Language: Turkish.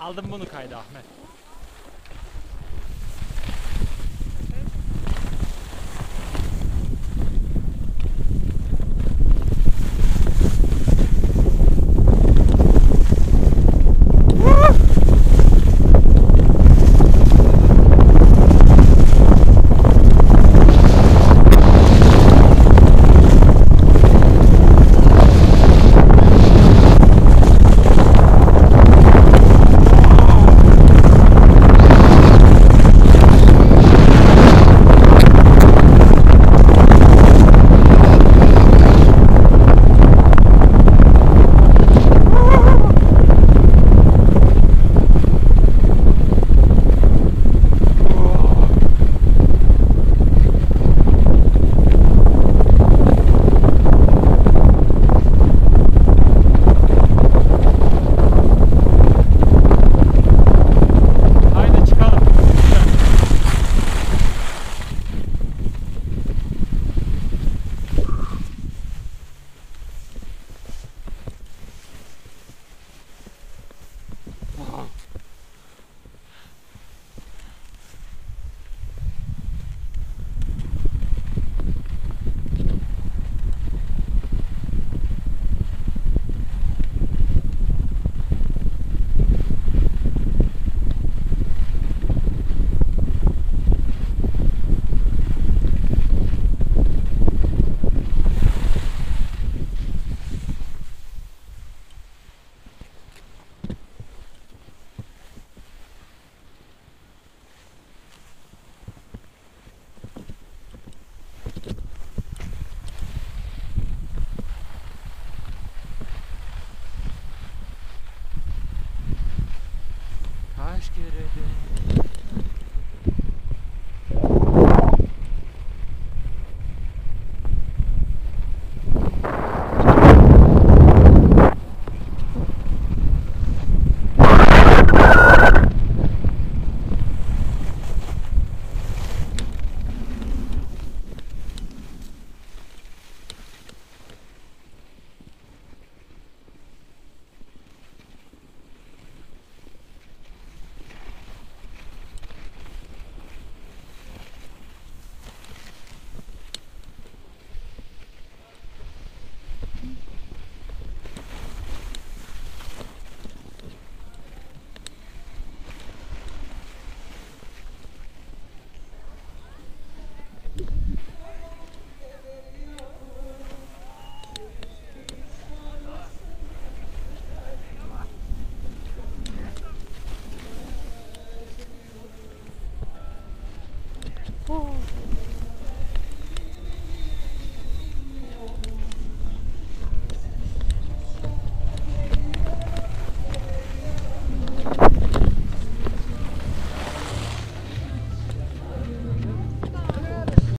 Aldım bunu kayda Ahmet. you doing?